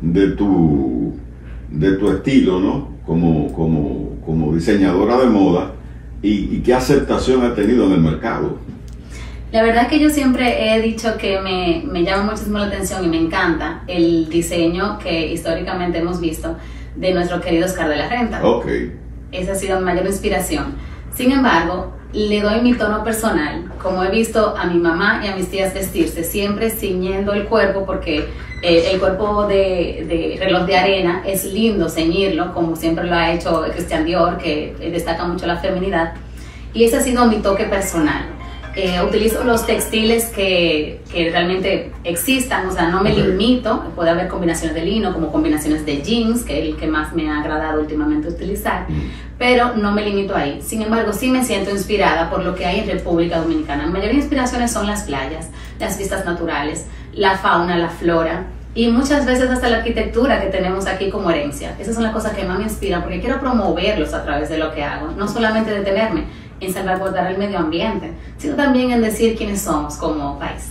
de tu, de tu estilo, ¿no? Como, como, como diseñadora de moda y, y qué aceptación ha tenido en el mercado. La verdad que yo siempre he dicho que me, me, llama muchísimo la atención y me encanta el diseño que históricamente hemos visto de nuestro querido Oscar de la Renta. Ok. Esa ha sido mi mayor inspiración. Sin embargo, le doy mi tono personal, como he visto a mi mamá y a mis tías vestirse, siempre ciñendo el cuerpo, porque eh, el cuerpo de, de, reloj de arena es lindo ceñirlo, como siempre lo ha hecho Christian Dior, que destaca mucho la feminidad. Y ese ha sido mi toque personal. Eh, utilizo los textiles que, que, realmente existan, o sea, no me okay. limito, puede haber combinaciones de lino como combinaciones de jeans, que es el que más me ha agradado últimamente utilizar, mm. pero no me limito ahí. Sin embargo, sí me siento inspirada por lo que hay en República Dominicana. La mayoría de inspiraciones son las playas, las vistas naturales, la fauna, la flora, y muchas veces hasta la arquitectura que tenemos aquí como herencia. Esas son las cosas que más me inspiran porque quiero promoverlos a través de lo que hago, no solamente detenerme en salvaguardar el medio ambiente, sino también en decir quiénes somos como país.